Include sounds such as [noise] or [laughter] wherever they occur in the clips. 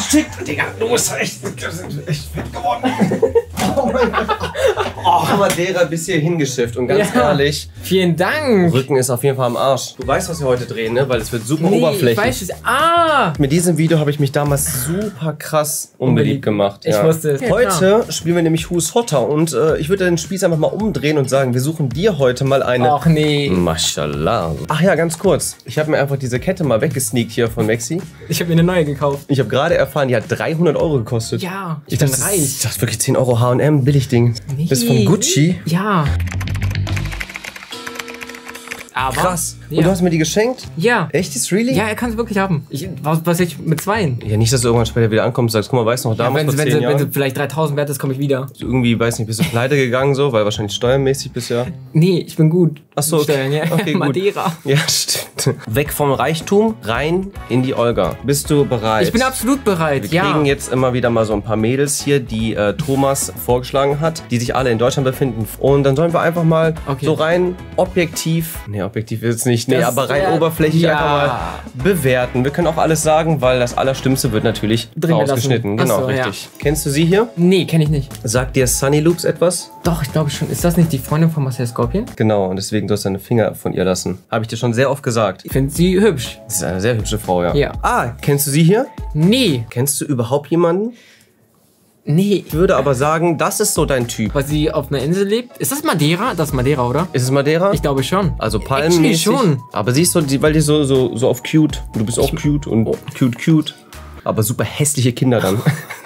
shit, Digga, du bist echt, echt fett geworden. Oh mein Gott. Oh, Madeira bis hier hingeschifft und ganz Ja. ehrlich, Vielen Dank. Rücken ist auf jeden Fall am Arsch. Du weißt, was wir heute drehen, ne? Weil es wird super Nee, ich oberflächlich. weiß es. Ah! Mit diesem Video habe ich mich damals super krass unbeliebt gemacht. Ich wusste es. Heute spielen wir nämlich Who's Hotter und äh, ich würde den Spieß einfach mal umdrehen und sagen, wir suchen dir heute mal eine. Och nee. Mashallah. Ach ja, ganz kurz. Ich habe mir einfach diese Kette mal weggesneakt hier von Maxi. Ich habe mir eine neue gekauft. Ich habe gerade erfahren, die hat 300 Euro gekostet. Ja, ich, Ich bin dachte, reich. Ich dachte wirklich 10 Euro H&M, Billigding. Nee. Das ist von Gucci. Ja. Aber. Krass. Ja. Und du hast mir die geschenkt? ja. Echt? Ist really? Ja, er kann es wirklich haben. Ich, was, was ich mit zweien? Ja, nicht, dass du irgendwann später wieder ankommst und sagst, guck mal, weißt du noch, damals wenn, vor wenn, 10 sie, wenn sie vielleicht 3000 wert ist, komme ich wieder. irgendwie, weiß nicht, bist du pleite gegangen so, weil wahrscheinlich steuermäßig bist ja. [laughs] Nee, ich bin gut. Ach so, okay. Stellen, ja. Okay. [laughs] Madeira. Ja, [laughs] stimmt. Weg vom Reichtum, rein in die Olga. Bist du bereit? Ich bin absolut bereit, Wir ja. kriegen jetzt immer wieder mal so ein paar Mädels hier, die äh, Thomas vorgeschlagen hat, die sich alle in Deutschland befinden. Und dann sollen wir einfach mal Okay. so rein objektiv, nee, objektiv ist es nicht, nee, Das aber rein oberflächlich ja. einfach mal bewerten. Wir können auch alles sagen, weil das Allerstimmste wird natürlich Drin rausgeschnitten. Genau, so, ja. richtig. Kennst du sie hier? Nee, kenne ich nicht. Sagt dir Sunny Loops etwas? Doch, ich glaube schon. Ist das nicht die Freundin von Marcel Scorpion? Genau, und deswegen du hast deine Finger von ihr lassen. Habe ich dir schon sehr oft gesagt. Ich finde sie hübsch. Das ist eine sehr hübsche Frau, ja. Ja. Ah, kennst du sie hier? Nee, Kennst du überhaupt jemanden? Nee. Ich würde aber sagen, das ist so dein Typ. Weil sie auf einer Insel lebt. Ist das Madeira? Das ist Madeira, oder? Ist es Madeira? Ich glaube schon. Also Actually palmenmäßig. schon. Aber siehst du, weil die so, so, so auf cute. Du bist auch cute und cute, cute. Aber super hässliche Kinder dann. [laughs]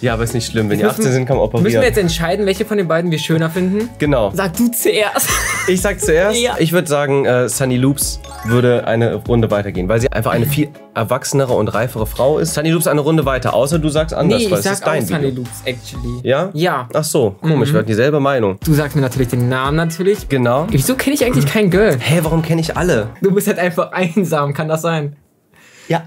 ja, aber ist nicht schlimm. Wenn die 18 sind, kann man Müssen wir operieren. jetzt entscheiden, welche von den beiden wir schöner finden? Genau. Sag du zuerst. [laughs] Ich sag zuerst, Ja. ich würde sagen, äh, Sunny Loops würde eine Runde weitergehen, weil sie einfach eine viel erwachsenere und reifere Frau ist. Sunny Loops eine Runde weiter, außer du sagst anders, nee, weil ich es ist sag auch dein Sunny Video. Loops, actually. Ja? Ja. Ach so, komisch, wir hatten dieselbe Meinung. Du sagst mir natürlich den Namen natürlich. Genau. Wieso kenne ich eigentlich kein Girl? Hä, warum kenne ich alle? Du bist halt einfach einsam, kann das sein? Ja.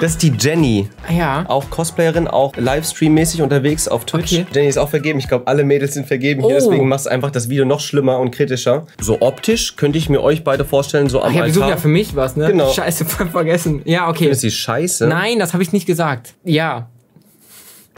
Das ist die Jenny. Ah Ja. Auch Cosplayerin, auch Livestream-mäßig unterwegs auf Twitch. Okay. Jenny ist auch vergeben. Ich glaube, alle Mädels sind vergeben hier. Oh. Deswegen machst du einfach das Video noch schlimmer und kritischer. So optisch könnte ich mir euch beide vorstellen, so am Ach ja, wir suchen Altar. ja für mich was, ne? Genau. Scheiße, [laughs] vergessen. Ja, okay. Findest du die scheiße? Nein, das habe ich nicht gesagt. Ja.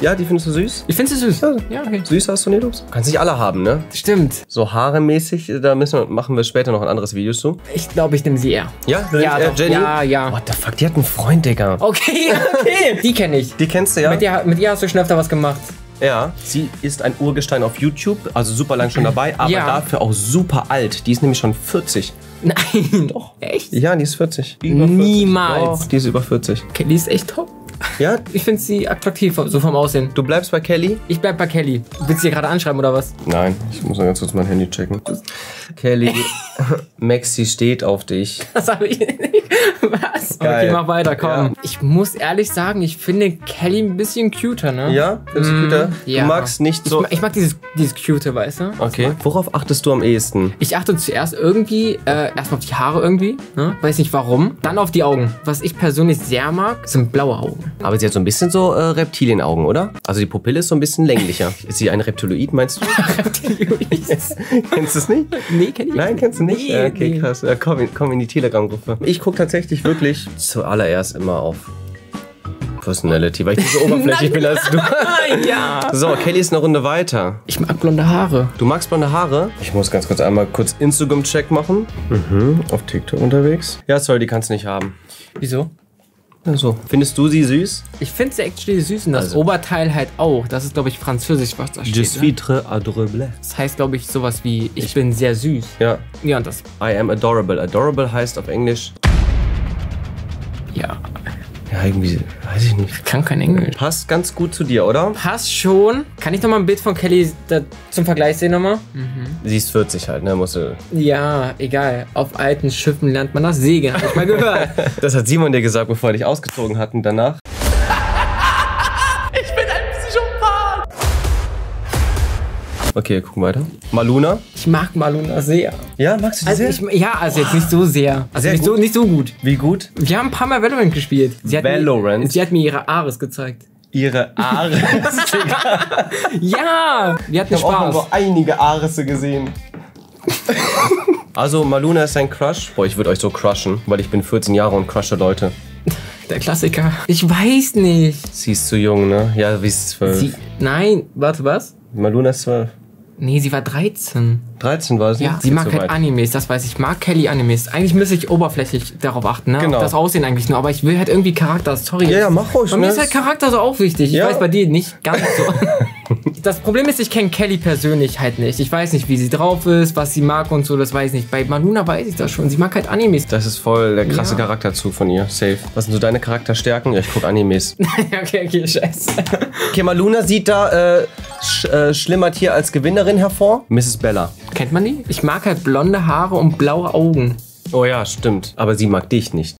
Ja, die findest du süß? Ich finde sie süß. Ja. Ja, okay. Süß hast du Nelos? Kannst nicht alle haben, ne? Stimmt. So haaremäßig, da müssen wir, machen wir später noch ein anderes Video zu. Ich glaube, ich nehme sie eher. Ja, Ja, äh, doch. Jenny? Ja, ja. What the fuck, die hat einen Freund, Digga. Okay, [laughs] okay. Die kenne ich. Die kennst du ja? Mit ihr, mit ihr hast du schon öfter was gemacht. Ja. Sie ist ein Urgestein auf YouTube, also super lang schon dabei, aber Ja. dafür auch super alt. Die ist nämlich schon 40. Nein. Doch. Echt? Ja, die ist 40. Niemals. Doch, die ist über 40. Kelly ist echt top. Ja, Ich finde sie attraktiv, so vom Aussehen. du bleibst bei Kelly? Ich bleib bei Kelly. Willst du ihr gerade anschreiben oder was? Nein, ich muss mal ganz kurz mein Handy checken. Kelly, [laughs] Maxi steht auf dich. Das habe ich nicht. Was? Geil. Okay, mach weiter, komm. Ja. Ich muss ehrlich sagen, ich finde Kelly ein bisschen cuter, ne? Ja? Findest du cuter? ja. Du magst nicht Ich, so... ma- ich mag dieses, dieses cute, weißt du? Okay. Worauf achtest du am ehesten? Ich achte zuerst irgendwie, äh, erstmal auf die Haare irgendwie, ne? Weiß nicht warum. Dann auf die Augen. Was ich persönlich sehr mag, sind blaue Augen. Aber sie hat so ein bisschen so äh, Reptilienaugen, oder? Also die Pupille ist so ein bisschen länglicher. [laughs] Ist sie ein Reptiloid, meinst du? [laughs] [laughs] kennst du es nicht? nee, kenn ich Nein, kennst du nicht? Nee, okay, nee. krass. Ja, komm, komm in die Telegram-Gruppe. Ich gucke tatsächlich wirklich zuallererst immer auf Personality, weil ich nicht so [laughs] oberflächlich bin als du. [laughs] ja. So, Kelly ist eine Runde weiter. Ich mag blonde Haare. Du magst blonde Haare? Ich muss ganz kurz einmal kurz Instagram-Check machen. Mhm, auf TikTok unterwegs. Ja, sorry, die kannst du nicht haben. Wieso? Ja, so. Findest du sie süß? Ich finde sie actually süß und das Also- Oberteil halt auch. Das ist, glaube ich, französisch, was da Je steht. suis Ne? très adorable. Das heißt, glaube ich, sowas wie, ich, bin sehr süß. Ja, Ja, und das, I am adorable. Adorable heißt auf Englisch, ja, irgendwie, weiß ich nicht. kann kein Englisch. Passt ganz gut zu dir, oder? Passt schon. Kann ich noch mal ein Bild von Kelly da, zum Vergleich sehen nochmal? Sie ist 40 halt, ne? Musst du. Ja, egal. Auf alten Schiffen lernt man das Segeln. Hab ich mal gehört. [laughs] Das hat Simon dir gesagt, bevor er dich ausgezogen hatten danach. Okay, gucken weiter. Maluna. Ich mag Maluna sehr. Ja, magst du die Also sehr? ich, ja, also jetzt nicht so sehr. Also Sehr nicht, gut. So, nicht so gut. Wie gut? Wir haben ein paar Mal Valorant gespielt. Sie hat Valorant? Mir, sie hat mir ihre Ares gezeigt. Ihre Aare. [laughs] Ja, wir hatten Ich habe auch mal Spaß. so einige Aarese gesehen. also, Maluna ist ein Crush. Boah, ich würde euch so crushen, weil ich bin 14 Jahre und crushe Leute. Der Klassiker. Ich weiß nicht. Sie ist zu jung, ne? Ja, wie ist zwölf? Sie, nein, warte, was? Maluna ist zwölf. Nee, sie war 13. 13 war sie? Ja, sie Geht mag so halt weit. Animes, das weiß ich. Ich mag Kelly Animes. Eigentlich müsste ich oberflächlich darauf achten, ne? Genau. Auf das Aussehen eigentlich nur. Aber ich will halt irgendwie Charakter. Sorry. Ja, ja, mach ruhig, Bei mir ne? ist halt Charakter so auch wichtig. Ich Ja. weiß bei dir nicht ganz so. [laughs] das Problem ist, ich kenne Kelly persönlich halt nicht. Ich weiß nicht, wie sie drauf ist, was sie mag und so. Das weiß ich nicht. Bei Maluna weiß ich das schon. Sie mag halt Animes. Das ist voll der krasse Ja. Charakterzug von ihr. Safe. Was sind so deine Charakterstärken? Ja, ich guck Animes. [laughs] okay, okay, scheiße. Okay, Maluna sieht da äh, sch äh, schlimmert hier als Gewinnerin hervor. Mrs. Bella. Kennt man die? Ich mag halt blonde Haare und blaue Augen. Oh ja, stimmt. Aber sie mag dich nicht.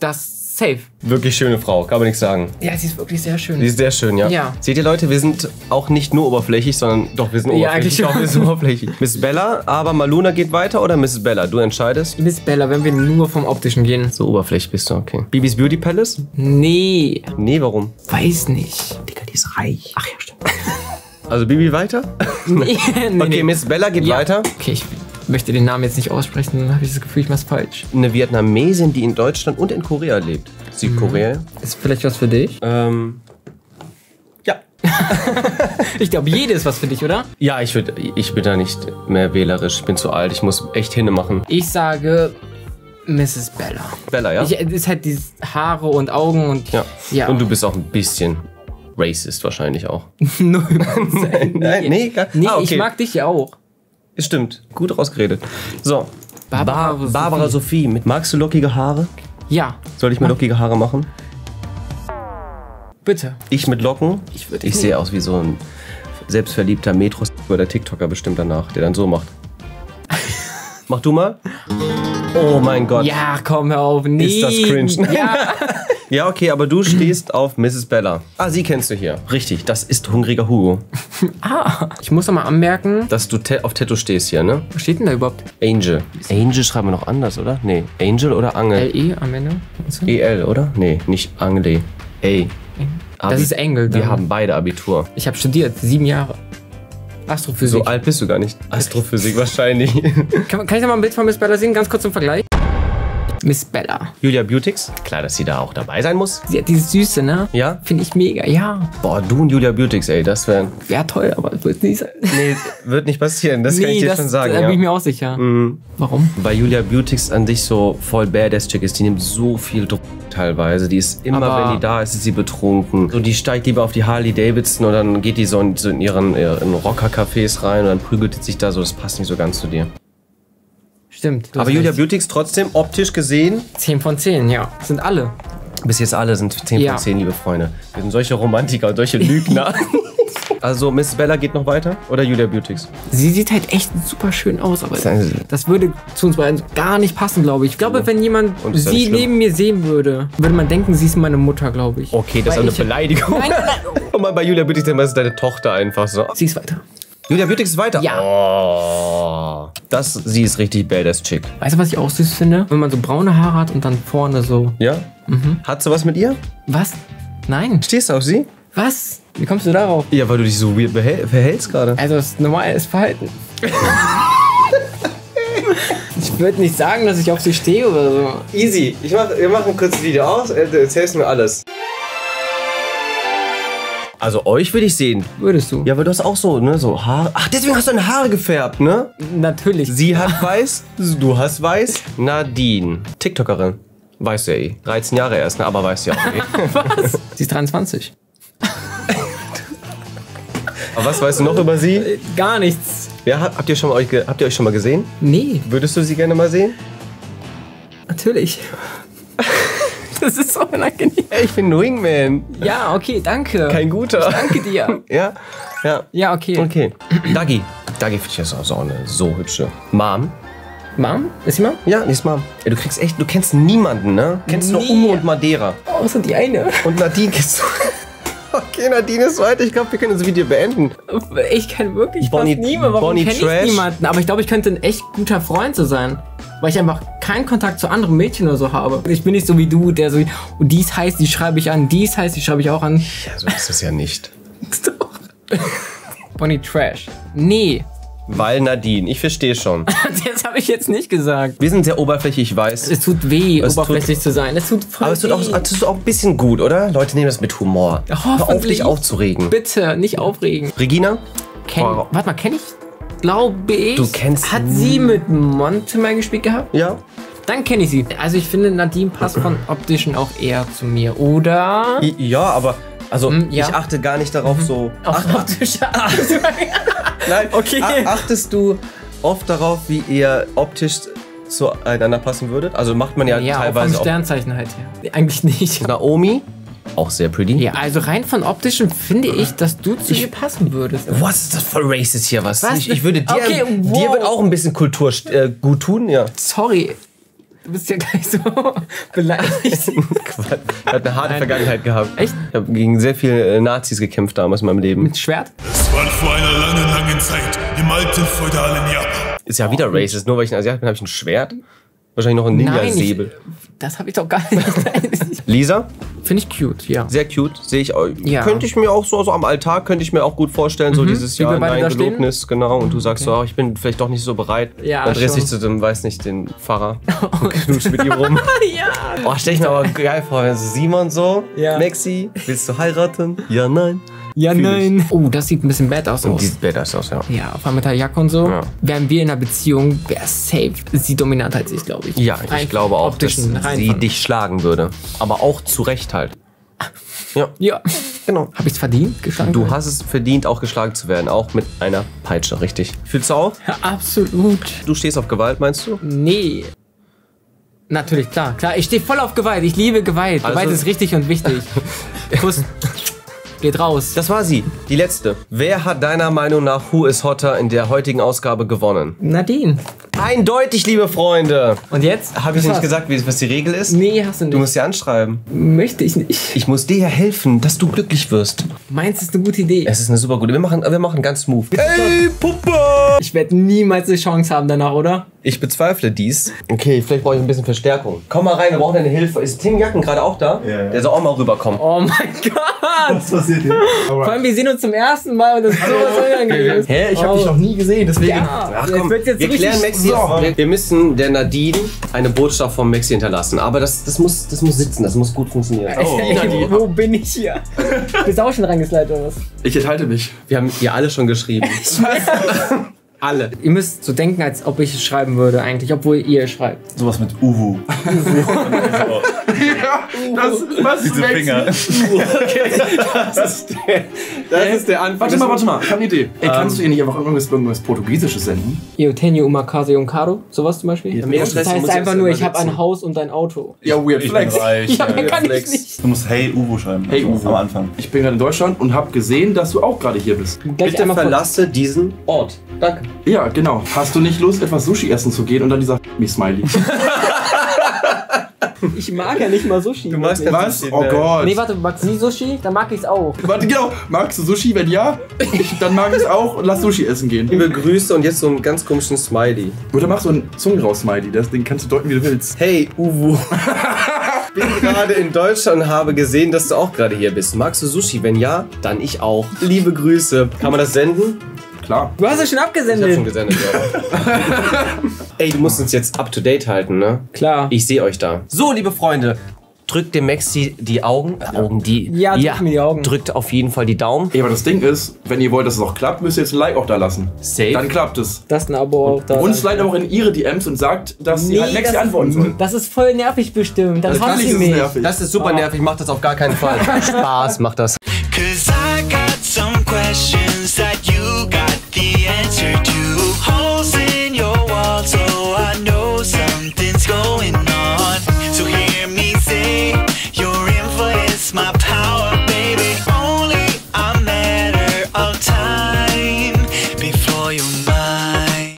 Das safe. Wirklich schöne Frau, kann man nichts sagen. Ja, sie ist wirklich sehr schön. Die ist sehr schön, ja. Ja. Seht ihr Leute, wir sind auch nicht nur oberflächlich, sondern doch, wir sind Ja, oberflächlich. eigentlich schon. Doch, wir sind oberflächlich. [laughs] Miss Bella, aber Maluna geht weiter oder Mrs. Bella? Du entscheidest. Miss Bella, wenn wir nur vom Optischen gehen. So oberflächlich bist du, okay. Bibis Beauty Palace? Nee, Nee, warum? weiß nicht. Digga, die ist reich. Ach ja, stimmt. Also Bibi weiter? [laughs] nee, nee, Okay, nee. Miss Bella geht Ja. weiter. Okay, ich möchte den Namen jetzt nicht aussprechen, dann habe ich das Gefühl, ich mach's falsch. Eine Vietnamesin, die in Deutschland und in Korea lebt. Südkorea. Ist vielleicht was für dich? Ähm. Ja. [laughs] Ich glaube, jede ist was für dich, oder? Ja, ich, würd, ich bin da nicht mehr wählerisch. Ich bin zu alt. Ich muss echt hinne machen. Ich sage Mrs. Bella. Bella, ja? Ich, es ist halt dieses Haare und Augen und ja. Ja. Und du bist auch ein bisschen racist wahrscheinlich auch. [laughs] Null Prozent. [laughs] Nein, nee, gar- nee Ah, okay. ich mag dich ja auch. Stimmt. Gut rausgeredet. So. Barbara Bar Sophie. Barbara Sophie. Mit, magst du lockige Haare? Ja, Soll ich mir lockige Haare machen? bitte. Ich mit Locken? Ich würde Ich sehe aus wie so ein selbstverliebter Metro oder TikToker bestimmt danach, der dann so macht. [laughs] Mach du mal. Oh mein Gott. Ja, komm, hör auf. Nee. Ist das cringe? Ja. Ja, okay, aber du stehst auf Mrs. Bella. Ah, sie kennst du hier. Richtig, das ist hungriger Hugo. [laughs] ah, ich muss noch mal anmerken, Dass du te- auf Tattoo stehst hier, ne? was steht denn da überhaupt? Angel. Angel schreiben wir noch anders, oder? Nee. Angel oder Angel? LE am Ende? EL, oder? Nee, nicht Angel. Ey. Das ist Engel. Wir dann. haben beide Abitur. Ich habe studiert, sieben Jahre. Astrophysik. So alt bist du gar nicht. Astrophysik wahrscheinlich. kann, man- kann ich noch mal ein Bild von Miss Bella sehen? Ganz kurz im Vergleich. Miss Bella. Julia Beautix. Klar, dass sie da auch dabei sein muss. Sie hat dieses Süße, ne? Ja? Finde ich mega, ja. Boah, du und Julia Beautix, ey, das wäre. Wäre toll, aber wird nicht sein. Nee, wird nicht passieren. Das kann ich dir das, schon sagen. da bin ich Ja. Mhm. mir auch sicher. Warum? Weil Julia Beautix an sich so voll badass chick ist. Die nimmt so viel Druck teilweise. Die ist immer, Aber- wenn die da ist, ist sie betrunken. So, die steigt lieber auf die Harley Davidson und dann geht die so in, so in ihren, ihren Rocker-Cafés rein und dann prügelt die sich da so. Das passt nicht so ganz zu dir. Stimmt. Aber Julia recht. Beautix trotzdem optisch gesehen 10 von 10, ja. Sind alle. Bis jetzt alle sind 10 Ja. von 10, liebe Freunde. Wir sind solche Romantiker und solche Lügner. [laughs] also, Miss Bella geht noch weiter? Oder Julia Beautix? Sie sieht halt echt super schön aus, aber das würde zu uns beiden gar nicht passen, glaube ich. Ich glaube, wenn jemand sie neben mir sehen würde, würde man denken, sie ist meine Mutter, glaube ich. Okay, das Weil ist eine Beleidigung. Nein, nein, nein. [laughs] Und mal bei Julia Beautix, dann ist es deine Tochter einfach so. Sie ist weiter. Julia Beautix ist weiter? Ja. Oh, das, sie ist richtig badass chick. Weißt du, was ich auch süß finde? Wenn man so braune Haare hat und dann vorne so. Ja? Hat sie was mit ihr? Was? Nein. Stehst du auf sie? Was? Wie kommst du darauf? Ja, weil du dich so weird verhältst gerade. Also, das ist normales Verhalten. [laughs] ich würde nicht sagen, dass ich auf sie stehe oder so. Easy. Ich mach, wir machen kurz ein Video aus. äh, Du erzählst mir alles. Also euch will ich sehen. Würdest du? Ja, aber du hast auch so, ne, so Haare. Ach, deswegen hast du deine Haare gefärbt, ne? Natürlich. Sie hat weiß, du hast weiß. Nadine. TikTokerin. Weißt du ja eh. 13 Jahre erst, ne? Aber weißt du ja auch eh. [laughs] Was? Sie ist 23. Aber was weißt du noch über sie? Äh, Gar nichts. Ja, habt ihr, schon mal euch, habt ihr euch schon mal gesehen? Nee, Würdest du sie gerne mal sehen? natürlich. [laughs] Das ist so unangenehm. Ich bin ein Wingman. Ja, okay, danke. Kein guter. Danke dir. [laughs] Ja? Ja. Ja, okay. Okay. Dagi. Dagi finde ich jetzt auch so eine so hübsche. Mom? Mom? Ist sie Mom? Ja, die ist Mom. Ey, du kriegst echt, du kennst niemanden, ne? Kennst nur Nie. Umo und Madeira. Außer die eine. Und Nadine kennst du. [laughs] Okay, Nadine ist weiter. Ich glaube, wir können das Video beenden. Ich kenne wirklich Bonnie- fast niemanden. Warum Bonnie kenne Trash. ich niemanden? Aber ich glaube, ich könnte ein echt guter Freund so sein. Weil ich einfach keinen Kontakt zu anderen Mädchen oder so habe. Ich bin nicht so wie du, der so, und dies heißt, die schreibe ich an, dies heißt, die schreibe ich auch an. Ja, so ist es ja nicht. [laughs] Doch. [laughs] Bonnie Trash. Nee. Weil Nadine, ich verstehe schon. [laughs] Das habe ich jetzt nicht gesagt. Wir sind sehr oberflächlich, ich weiß. Es tut weh, Es tut- oberflächlich zu sein. Es tut voll Aber es tut, auch, es tut auch ein bisschen gut, oder? Leute nehmen das mit Humor. Hör auf, dich aufzuregen. Bitte, nicht aufregen. Regina? Kenn, Wow. warte mal, kenne ich? Glaube ich. Du kennst Hat sie mit Monte mal gespielt gehabt? Ja. Dann kenne ich sie. Also ich finde, Nadine passt von optischen auch eher zu mir, oder? Ja, aber also Hm, ja. ich achte gar nicht darauf so. Auf optische Art. [laughs] [laughs] nein, [laughs] Okay. a- achtest du oft darauf, wie ihr optisch zueinander passen würdet? Also macht man ja, Ja, auch vom teilweise auch. Sternzeichen halt her. Eigentlich nicht. Naomi, auch sehr pretty. Ja, also rein von optischen finde ich, dass du zu ihr passen würdest. Was ist das für racist hier? Was? Was? Ich, ich würde dir, Okay, wow. dir wird auch ein bisschen Kultur äh, gut tun, ja. Sorry. Du bist ja gleich so [laughs] beleidigt. [laughs] Quatsch. Ich habe eine harte Nein. Vergangenheit gehabt. Echt? Ich habe gegen sehr viele äh, Nazis gekämpft damals in meinem Leben. Mit Schwert? Es war vor einer langen, langen Zeit im alten feudalen Japan. Ist ja wieder racist. Nur weil ich ein Asiat bin, habe ich ein Schwert. Wahrscheinlich noch ein Ninja-Säbel. das habe ich doch gar nicht. [laughs] Lisa, Finde ich cute, ja. sehr cute. Sehe ich auch. Ja. Mhm. Könnte ich mir auch so, so am Alltag, könnte ich mir auch gut vorstellen, so dieses Jahr, nein? Gelobnis, genau. Und du sagst so, ach, ich bin vielleicht doch nicht so bereit. Ja, Dann drehst schon. dich zu dem, weiß nicht, den Pfarrer [laughs] und knutscht mit ihm rum. [laughs] ja. Oh, stell ich mir aber geil vor, wenn so Simon so, Ja. Maxi, willst du heiraten? Ja, nein. Ja, Fühl nein. Oh, das sieht ein bisschen bad aus. Und die sieht badass aus, ja. ja, auf einmal mit der Jacke und so. Ja. Wären wir in einer Beziehung, wäre safe sie dominant als ich, glaube ich. Ja, Rein ich glaube auch, dass optischen, rein sie dich schlagen würde. Aber auch zu Recht halt. Ja, Ja. genau. Habe ich es verdient, geschlagen? Du hast es verdient, auch geschlagen zu werden. Auch mit einer Peitsche, richtig. Fühlst du auch? Ja, absolut. Du stehst auf Gewalt, meinst du? Nee. Natürlich, klar, klar. Ich stehe voll auf Gewalt. Ich liebe Gewalt. Also- Gewalt ist richtig und wichtig. [laughs] Kuss. [laughs] Geht raus. Das war sie, die letzte. Wer hat deiner Meinung nach Who is Hotter in der heutigen Ausgabe gewonnen? Nadine. Eindeutig, liebe Freunde. Und jetzt? Habe ich nicht gesagt, wie, was die Regel ist? Nee, hast du nicht. Du musst sie anschreiben. Möchte ich nicht. Ich muss dir ja helfen, dass du glücklich wirst. Meinst du, ist eine gute Idee? Es ist eine super gute. Wir machen, wir machen ganz smooth. Ey, Puppe! Ich werde niemals eine Chance haben danach, oder? Ich bezweifle dies. Okay, vielleicht brauche ich ein bisschen Verstärkung. Komm mal rein, wir brauchen deine Hilfe. Ist Tim Jacken gerade auch da? Ja, ja. Der soll auch mal rüberkommen. Oh mein [laughs] Gott! Was passiert hier? Vor allem, wir sehen uns zum ersten Mal und das ist sowas unangenehm. Hä, ich habe dich noch nie gesehen, deswegen. Ja, Ach komm, wird jetzt wir klären Maxi. So. Wir, wir müssen der Nadine eine Botschaft von Maxi hinterlassen. Aber das, das, muss, das muss sitzen, das muss gut funktionieren. Oh. [laughs] Ey, wo [laughs] bin ich hier? Bist du auch schon reingeslidet oder was? Ich enthalte mich. Wir haben ihr alle schon geschrieben. [laughs] alle. Ihr müsst so denken, als ob ich es schreiben würde eigentlich, obwohl ihr schreibt. Sowas mit Uwu. Ja, das, was Diese Finger. [laughs] Das ist der, das ist der Anfang. Warte mal, warte mal, ich hab eine Idee. Ey, kannst du ihr nicht einfach irgendwas, irgendwas Portugiesisches senden? Io tenho uma casa e um carro, sowas zum Beispiel. Ja, das heißt ich einfach nur, ich habe ein. Haus und ein Auto. Ja, weird Ich bin reich. Ja, mehr kann ich Flex. nicht. Du musst Hey Uwe schreiben. Hey, Uwe. Am Anfang. Ich bin gerade in Deutschland und habe gesehen, dass du auch gerade hier bist. Gleich Bitte verlasse diesen Ort. Danke. Ja, genau. Hast du nicht Lust, etwas Sushi essen zu gehen und dann dieser mich Smiley? [laughs] ich mag ja nicht mal Sushi. Du magst kein Was? Sushi, Oh ne? Gott. Nee, warte, magst du nie Sushi? Dann mag ich's auch. Warte, genau. Magst du Sushi? Wenn ja, ich, dann mag ich es auch und lass Sushi essen gehen. Liebe Grüße und jetzt so einen ganz komischen Smiley. Oder mach so einen Zungenraus-Smiley. Das Ding kannst du deuten, wie du willst. Hey, Uwu. Ich bin gerade in Deutschland und habe gesehen, dass du auch gerade hier bist. Magst du Sushi? Wenn ja, dann ich auch. Liebe Grüße. Kann man das senden? Klar. Du hast es schon Ich hab schon abgesendet. gesendet, ja. [laughs] Ey, du musst uns jetzt up to date halten, ne? Klar. Ich sehe euch da. So, liebe Freunde, drückt dem Maxi die Augen. Äh, Augen, die. Ja, drückt mir die Augen. Drückt auf jeden Fall die Daumen. Ey, aber das Ding ist, wenn ihr wollt, dass es auch klappt, müsst ihr jetzt ein Like auch da lassen. Safe. Dann klappt es. Das ist ein Abo auch da. Und slide auch in ihre DMs und sagt, dass sie halt Maxi antworten soll. Das ist voll nervig bestimmt. Dann Natürlich hasst ist sie mich. nervig. Das ist super nervig, macht das auf gar keinen Fall. [laughs] Spaß, macht das. Cause I got some questions that you got